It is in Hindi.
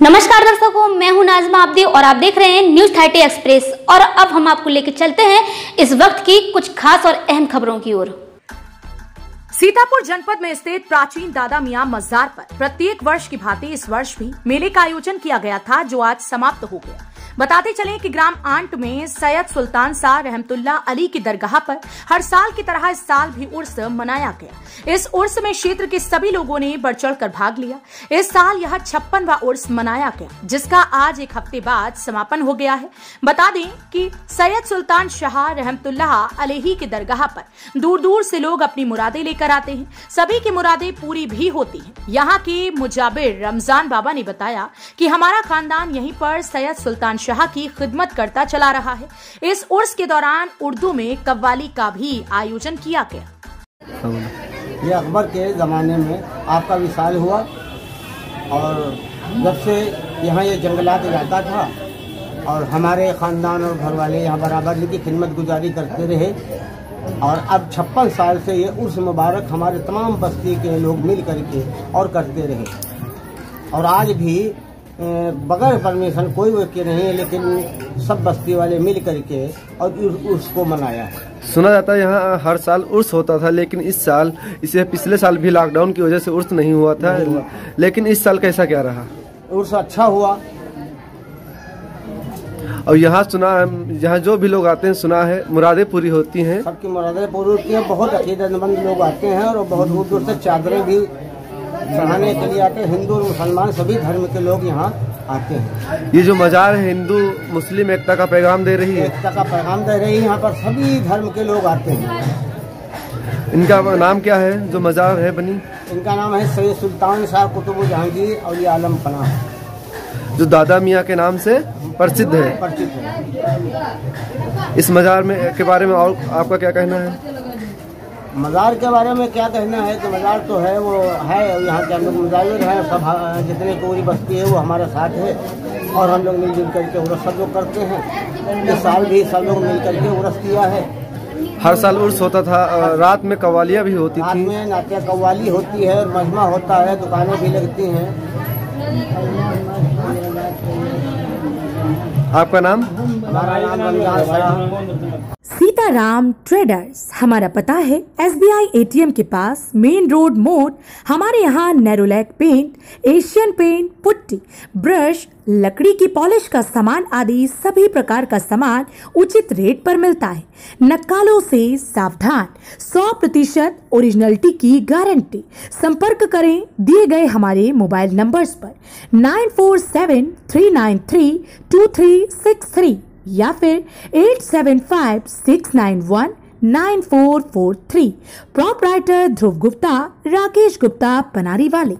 नमस्कार दर्शकों, मैं हूँ नाजमा आपदी और आप देख रहे हैं न्यूज़ थर्टी एक्सप्रेस। और अब हम आपको लेकर चलते हैं इस वक्त की कुछ खास और अहम खबरों की ओर। सीतापुर जनपद में स्थित प्राचीन दादा मियाँ मजार पर प्रत्येक वर्ष की भांति इस वर्ष भी मेले का आयोजन किया गया था, जो आज समाप्त हो गया। बताते चले कि ग्राम आंट में सैयद सुल्तान शाह रहमतुल्ला अली की दरगाह पर हर साल की तरह इस साल भी उर्स मनाया गया। इस उर्स में क्षेत्र के सभी लोगों ने बढ़ चढ़ कर भाग लिया। इस साल यह छप्पनवा उर्स मनाया गया, जिसका आज एक हफ़्ते बाद समापन हो गया है। बता दें कि सैयद सुल्तान शाह रहमतुल्ला अलही की दरगाह पर दूर दूर से लोग अपनी मुरादें लेकर आते हैं। सभी की मुरादें पूरी भी होती हैं। यहाँ के मुजाबिर रमज़ान बाबा ने बताया कि हमारा खानदान यहीं पर सैयद सुल्तान शाह की खिदमत करता चला रहा है। इस उर्स के दौरान उर्दू में कव्वाली का भी आयोजन किया गया। ये अकबर के ज़माने में आपका विशाल हुआ और जब से यहाँ ये जंगलात इलाका था और हमारे ख़ानदान और घर वाले यहाँ बराबर की खिदमत गुजारी करते रहे और अब छप्पन साल से ये उर्स मुबारक हमारे तमाम बस्ती के लोग मिल करके और करते रहे। और आज भी बगैर परमिशन कोई व्यक्ति नहीं है लेकिन सब बस्ती वाले मिल करके और उर्स को मनाया है। सुना जाता है यहाँ हर साल उर्स होता था लेकिन इस साल इसे पिछले साल भी लॉकडाउन की वजह से उर्स नहीं हुआ था। नहीं हुआ। लेकिन इस साल कैसा क्या रहा? उर्स अच्छा हुआ। और यहाँ सुना है यहाँ जो भी लोग आते हैं सुना है मुरादें पूरी होती हैं। सबकी मुरादें पूरी होती हैं। बहुत अकीदतमंद लोग आते हैं और बहुत दूर दूर से चादरें भी चढ़ाने के लिए आते हिंदू और मुसलमान सभी धर्म के लोग यहाँ आते हैं। ये जो मजार है हिंदू मुस्लिम एकता का पैगाम दे रही है। एकता का पैगाम दे रही है यहाँ पर सभी धर्म के लोग आते हैं। इनका नाम क्या है जो मजार है बनी? इनका नाम है सैयद सुल्तान शाह कुतुब जहांगीर और ये आलम पना जो दादा मियाँ के नाम से प्रसिद्ध है। प्रसिद्ध है। इस मजार में के बारे में और आपका क्या कहना है? मज़ार के बारे में क्या कहना है? कि मज़ार तो है वो है यहाँ के हम लोग मुजाहिर हैं सब जितने पूरी बस्ती है वो हमारे साथ है। और हम लोग मिलजुल करके उर्स सब लोग करते हैं। इस साल भी सब लोग मिल करके उर्स किया है। हर साल उर्स होता था रात में कवालियाँ भी होती रात में नाट्य कव्वाली होती है और मजमा होता है दुकानें भी लगती हैं। आपका नाम? हमारा नाम रमज़ान सीताराम ट्रेडर्स हमारा पता है एस बी आई एटीएम के पास मेन रोड मोड हमारे यहाँ Nerolac paint Asian paint putty brush लकड़ी की पॉलिश का सामान आदि सभी प्रकार का सामान उचित रेट पर मिलता है। नक्कालों से सावधान 100 प्रतिशत ओरिजिनलिटी की गारंटी संपर्क करें दिए गए हमारे मोबाइल नंबर्स पर, nine four seven three nine three two three six three. या फिर eight seven five six nine one nine four four three proprietor Dhruv Gupta Rakesh Gupta Panari वाले